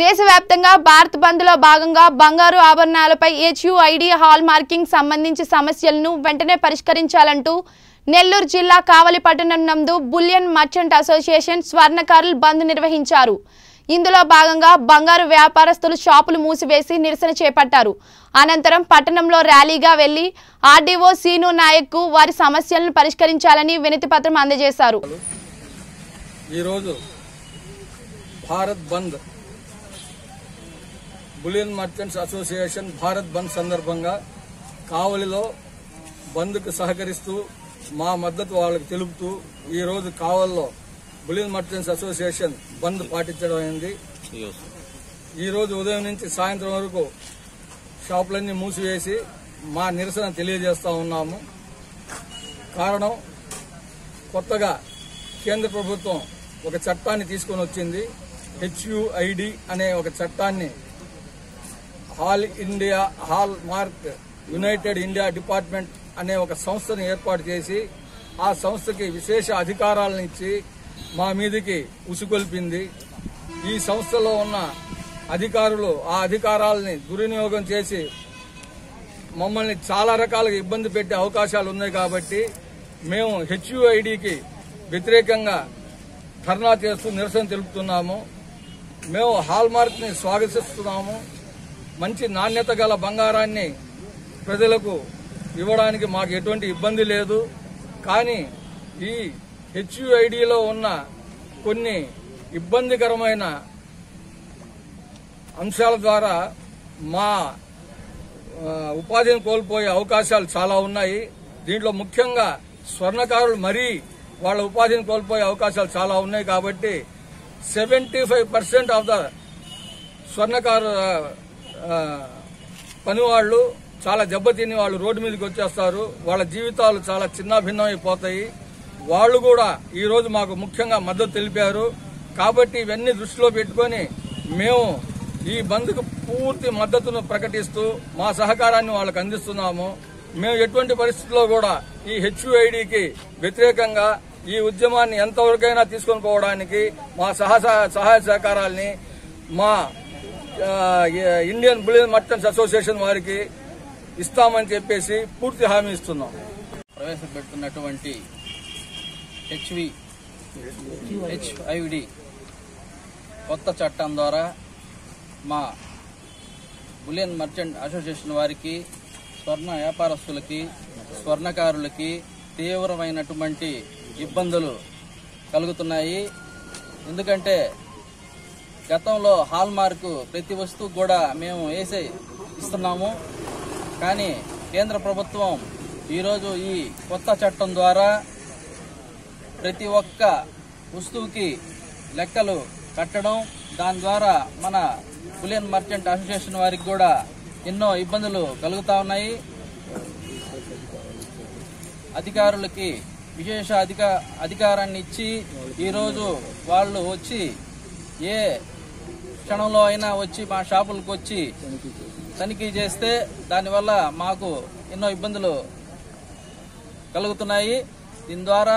దేశవ్యాప్తంగా భారత్ బంద్లో భాగంగా బంగారు ఆభరణాలపై హెచ్యుఐడి హాల్ మార్కింగ్ సంబంధించి సమస్యలను వెంటనే పరిష్కరించాలంటూ నెల్లూరు జిల్లా కావలి పట్టణం నందు బులియన్ మర్చెంట్ అసోసియేషన్ స్వర్ణకారులు బంద్ నిర్వహించారు. ఇందులో భాగంగా బంగారు వ్యాపారస్తులు షాపులు మూసివేసి నిరసన చేపట్టారు. అనంతరం పట్టణంలో ర్యాలీగా వెళ్ళి ఆర్డీఓ సీను నాయక్ వారి సమస్యలను పరిష్కరించాలని వినతిపత్రం అందజేశారు. ఈరోజు Bharat bandh bullion merchants association Bharat bandh సందర్భంగా కావలిలో బంద్కు సహకరిస్తూ మా మద్దతు వాళ్ళకి తెలుపుతూ ఈరోజు కావలిలో బులియన్ మర్చెంట్స్ అసోసియేషన్ బంద్ పాటించడం అయింది. ఈరోజు ఉదయం నుంచి సాయంత్రం వరకు షాపులన్నీ మూసివేసి మా నిరసన తెలియజేస్తా ఉన్నాము. కారణం కొత్తగా కేంద్ర ప్రభుత్వం ఒక చట్టాన్ని తీసుకొని వచ్చింది. హెచ్యుఐడి అనే ఒక చట్టాన్ని hall India hallmark united India department అనే ఒక సంస్థను ఏర్పాటు చేసి ఆ సంస్థకి విశేష అధికారాలను ఇచ్చి మా మీదికి ఉసుకొల్పింది ఈ సంస్థలో ఉన్న అధికారులు ఆ అధికారాలని దుర్వినియోగం చేసి మమ్మల్ని చాలా రకాలుగా ఇబ్బంది పెట్టే అవకాశాలు ఉన్నాయి కాబట్టి మేము హెచ్యుఐడికి వ్యతిరేకంగా ధర్నా చేస్తూ నిరసన తెలుపుతున్నాము. మేము హాల్మార్క్ని ని స్వాగతిస్తున్నాము. మంచి నాణ్యత గల బంగారాన్ని ప్రజలకు ఇవ్వడానికి మాకు ఎటువంటి ఇబ్బంది లేదు. కానీ ఈ హెచ్యుఐడిలో ఉన్న కొన్ని ఇబ్బందికరమైన అంశాల ద్వారా మా ఉపాధిని కోల్పోయే అవకాశాలు చాలా ఉన్నాయి. దీంట్లో ముఖ్యంగా స్వర్ణకారులు మరీ వాళ్ళ ఉపాధిని కోల్పోయే అవకాశాలు చాలా ఉన్నాయి కాబట్టి seventy five percent of the స్వర్ణకారు పనివాళ్ళు చాలా దెబ్బతిని వాళ్ళు రోడ్డు మీదకి వచ్చేస్తారు. వాళ్ళ జీవితాలు చాలా చిన్న భిన్నమైపోతాయి వాళ్ళు కూడా ఈరోజు మాకు ముఖ్యంగా మద్దతు తెలిపారు. కాబట్టి ఇవన్నీ దృష్టిలో పెట్టుకొని మేము ఈ బంద్కు పూర్తి మద్దతును ప్రకటిస్తూ మా సహకారాన్ని వాళ్ళకు అందిస్తున్నాము. మేము ఎటువంటి పరిస్థితుల్లో కూడా ఈ హెచ్యుఐడికి వ్యతిరేకంగా ఈ ఉద్యమాన్ని ఎంతవరకైనా తీసుకొని పోవడానికి మా సహస సహాయ సహకారాల్ని మా ఇండియన్ బులియన్ మర్చెంట్స్ అసోసియేషన్ వారికి ఇస్తామని చెప్పేసి పూర్తి హామీ ఇస్తున్నాం. ప్రవేశపెడుతున్నటువంటి హెచ్వి హెచ్ఐడి కొత్త చట్టం ద్వారా మా బులియన్ మర్చెంట్ అసోసియేషన్ వారికి స్వర్ణ వ్యాపారస్తులకి స్వర్ణకారులకి తీవ్రమైనటువంటి ఇబ్బందులు కలుగుతున్నాయి. ఎందుకంటే గతంలో హాల్ మార్కు ప్రతి వస్తువు కూడా మేము వేసే ఇస్తున్నాము. కానీ కేంద్ర ప్రభుత్వం ఈరోజు ఈ కొత్త చట్టం ద్వారా ప్రతి ఒక్క వస్తువుకి లెక్కలు కట్టడం దాని ద్వారా మన బులియన్ మర్చెంట్ అసోసియేషన్ వారికి కూడా ఎన్నో ఇబ్బందులు కలుగుతా ఉన్నాయి. అధికారులకి విశేష అధిక అధికారాన్ని ఇచ్చి ఈరోజు వాళ్ళు వచ్చి ఏ క్షణంలో అయినా వచ్చి మా షాపులకు వచ్చి తనిఖీ చేస్తే దానివల్ల మాకు ఎన్నో ఇబ్బందులు కలుగుతున్నాయి. దీని ద్వారా